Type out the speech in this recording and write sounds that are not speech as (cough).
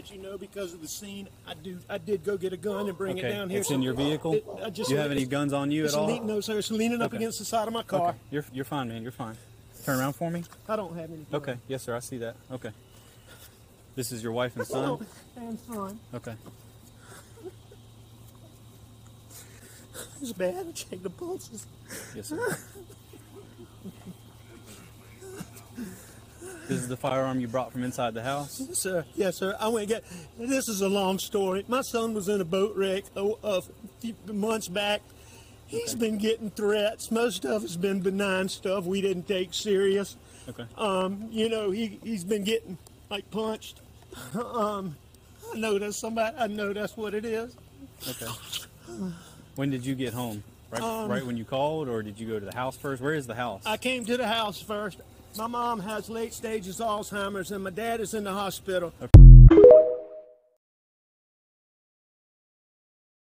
let you know because of the scene. I do. I did go get a gun and bring Okay, it down here. it's in your vehicle. It- I just you have any guns on you at all? no, sir. It's leaning up Okay. against the side of my car. Okay. You're you're fine, man. You're fine. Turn around for me. I don't have any. Okay. Yes, sir. I see that. Okay. This is your wife and son. (laughs) and son. Okay. It's bad. Check the pulses. Yes, sir. (laughs) This is the firearm you brought from inside the house. Yes, sir. Yes, sir. I went and get. This is a long story. My son was in a boat wreck a, a few months back. He's been getting threats. Most of it's been benign stuff we didn't take serious. Okay. Um, you know, he he's been getting like punched. (laughs) um, I know that's somebody. I know that's what it is. Okay. When did you get home? Right, right when you called, or did you go to the house first? Where is the house? I came to the house first. My mom has late stages Alzheimer's and my dad is in the hospital. Okay.